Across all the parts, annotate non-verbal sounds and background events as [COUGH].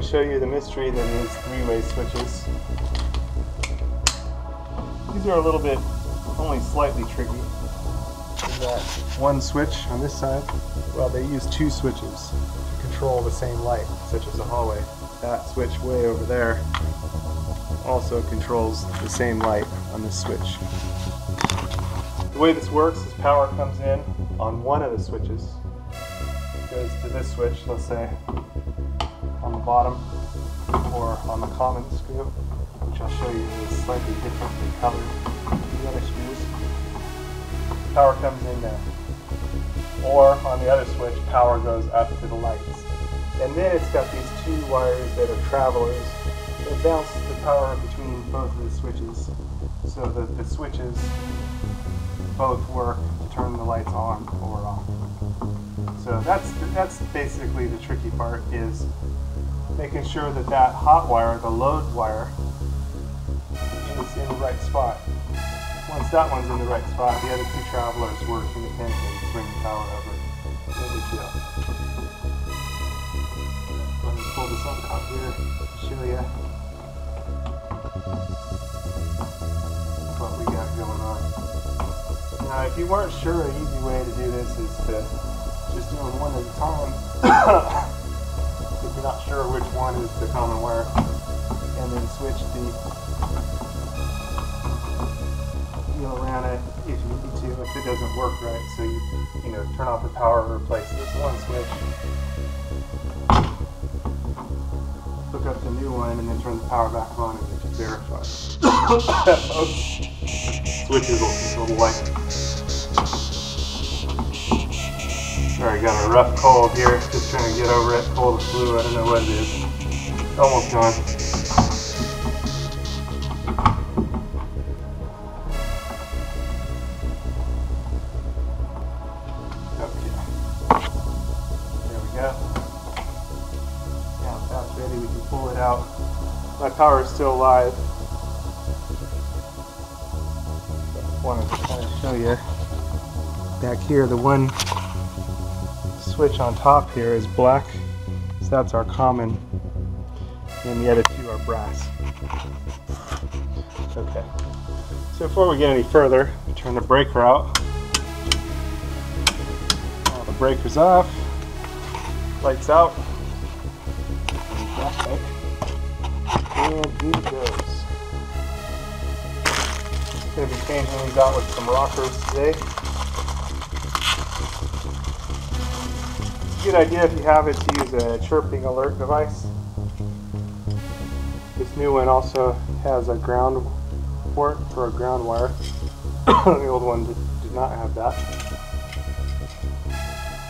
To show you the mystery that is three-way switches. These are a little bit, only slightly tricky. One switch on this side. Well, they use two switches to control the same light, such as a hallway. That switch way over there also controls the same light on this switch. The way this works is power comes in on one of the switches goes to this switch, let's say on the bottom or on the common screw, which I'll show you is slightly differently colored the other screws. Power comes in there. Or on the other switch, power goes up to the lights. And then it's got these two wires that are travelers that bounce the power between both of the switches so that the switches both work to turn the lights on or off. So that's that's basically the tricky part is making sure that that hot wire, the load wire, is in the right spot. Once that one's in the right spot, the other two travelers work independently to bring the power over. No big deal. Let me pull this on top here, show you what we got going on. Now, if you weren't sure, an easy way to do this is to just doing one at a time. [COUGHS] [COUGHS] you're not sure which one is the common wire, and then switch the wheel around it if you need to, if it doesn't work right. So you, you know, turn off the power, replace this one switch, hook up the new one, and then turn the power back on, and just verify that [COUGHS] both switches will the light. Sorry, got a rough cold here. Just trying to get over it. Cold or flu, I don't know what it is. almost gone. Okay. There we go. Now that's ready, we can pull it out. My power is still alive. wanted to show you back here the one switch on top here is black, so that's our common, and the other two are brass. Okay, so before we get any further, we turn the breaker out. All the breaker's off, lights out, and here goes. To be changing these out with some rockers today. Good idea if you have it to use a chirping alert device. This new one also has a ground port for a ground wire. [COUGHS] the old one did, did not have that.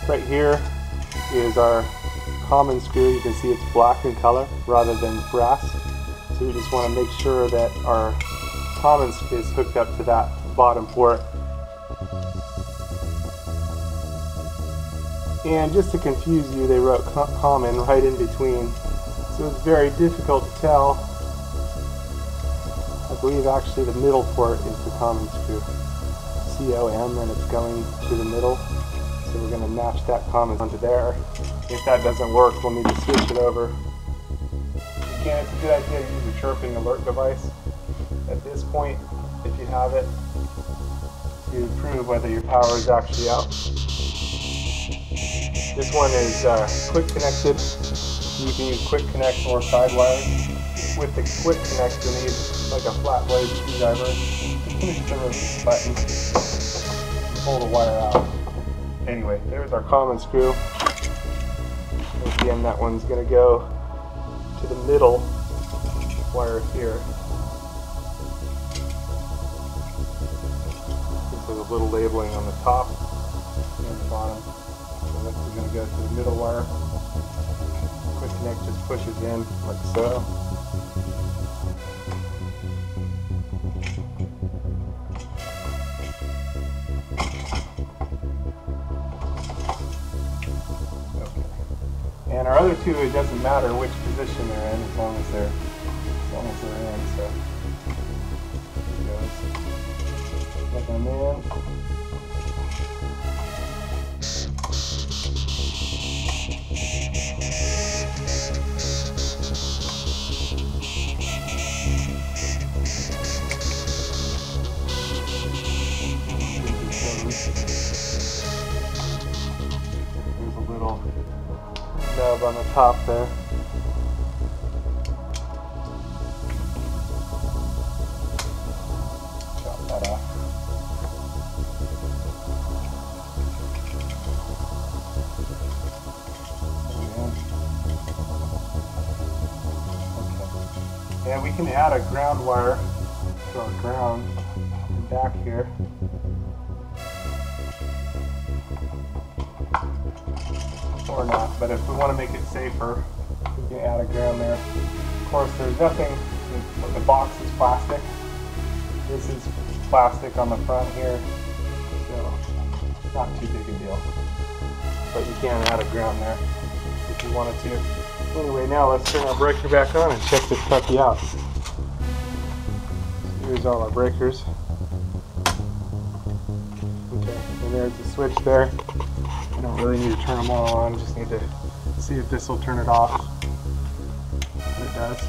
Right here is our common screw. You can see it's black in color rather than brass. So we just want to make sure that our common is hooked up to that bottom port And just to confuse you, they wrote common right in between. So it's very difficult to tell. I believe actually the middle port is the common screw. C-O-M and it's going to the middle. So we're going to match that common onto there. If that doesn't work, we'll need to switch it over. Again, it's a good idea to use a chirping alert device at this point, if you have it, to prove whether your power is actually out. This one is uh, quick connected. You can use quick connect or side wires. With the quick connect, you need like a flat blade screwdriver. Push the button. Pull the wire out. Anyway, there's our common screw. Again, that one's going to go to the middle wire here. There's a little labeling on the top and the bottom. We're going to go to the middle wire. Quick connect just pushes in like so. And our other two, it doesn't matter which position they're in as long as they're as long as they're in. So here goes. Let them in. Top there. And we can add a ground wire to our ground back here. Or not, but if we want to make it safer, we can add a ground there. Of course, there's nothing, the box is plastic. This is plastic on the front here, so not too big a deal. But you can add a ground there if you wanted to. Anyway, now let's turn our breaker back on and check this puppy out. Here's all our breakers. And there's the switch there. I don't really need to turn them all on, just need to see if this will turn it off. And it does.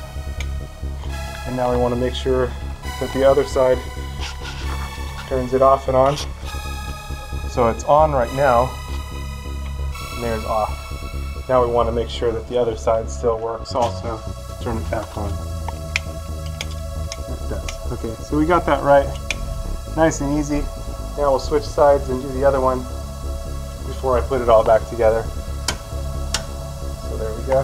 And now we want to make sure that the other side turns it off and on. So it's on right now, and there's off. Now we want to make sure that the other side still works also. Turn it back on. It does. Okay, so we got that right. Nice and easy. Now we'll switch sides and do the other one before I put it all back together. So there we go.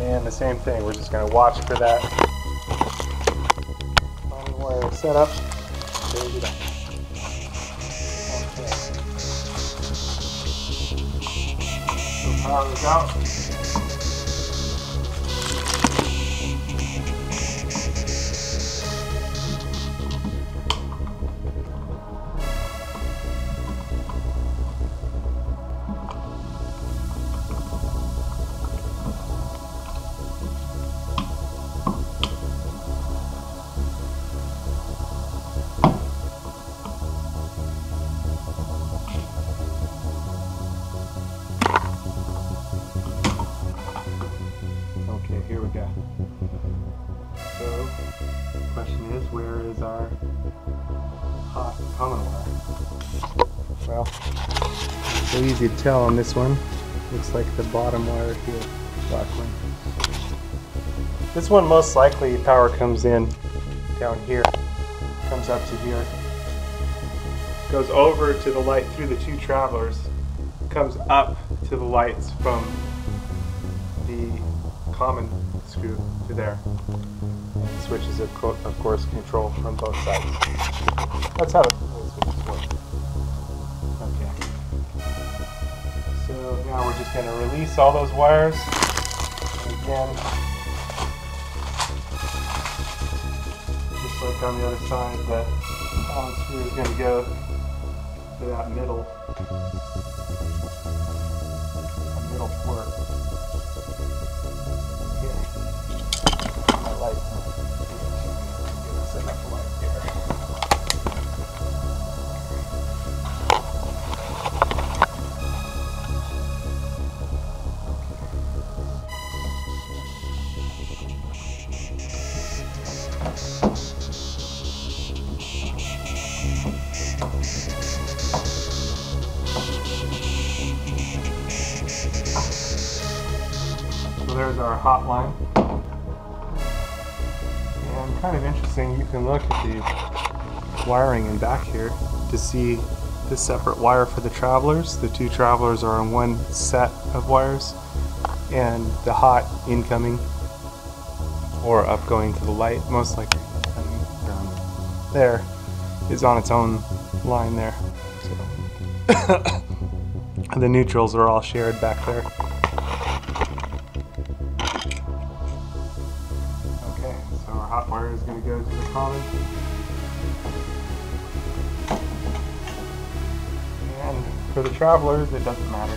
And the same thing, we're just going to watch for that wire it up. Okay. So power is out. To tell on this one. Looks like the bottom wire here, black one. This one most likely power comes in down here, comes up to here, goes over to the light through the two travelers, comes up to the lights from the common screw to there. And switches, of, co- of course, control from both sides. That's how the So now we're just going to release all those wires. Again, just like on the other side, the common screw is going to go to that middle, middle port. There's our hotline. And kind of interesting, you can look at the wiring in back here to see the separate wire for the travelers. The two travelers are on one set of wires, and the hot incoming or upgoing to the light, most likely there, is on its own line there. So [COUGHS] the neutrals are all shared back there. Common. And for the travelers, it doesn't matter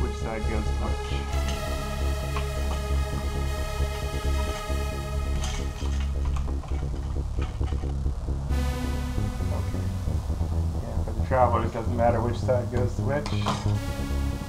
which side goes which. Okay. Yeah, for the travelers, it doesn't matter which side goes to which.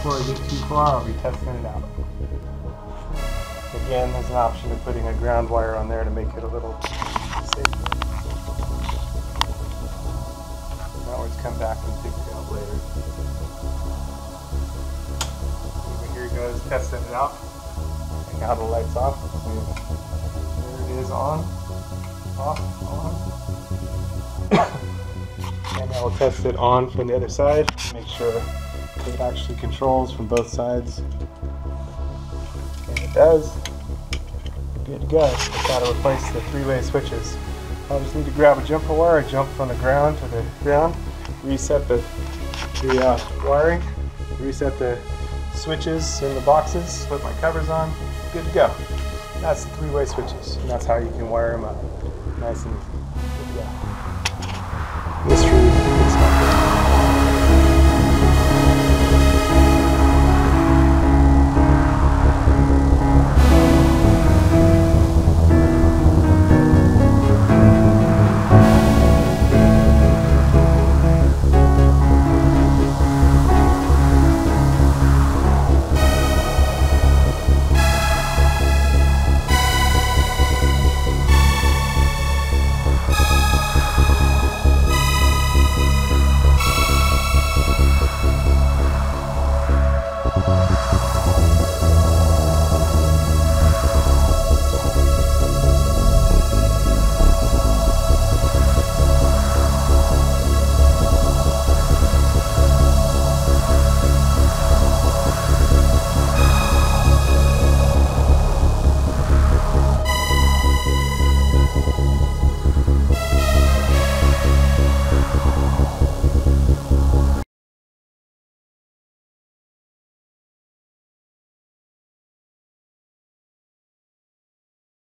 Before I get too far, I'll be testing it out. Again, there's an option of putting a ground wire on there to make it a little safer. You can always come back and figure it out later. Over here he goes testing it out. And now the light's off. There it is on, off, on. [COUGHS] and I will test it on from the other side. Make sure it actually controls from both sides. And it does. Good to go. I gotta replace the three-way switches. I'll just need to grab a jumper wire, jump from the ground to the ground, reset the, the uh, wiring, reset the switches in the boxes, put my covers on, good to go. That's the three-way switches, and that's how you can wire them up. Nice and good to go. Mystery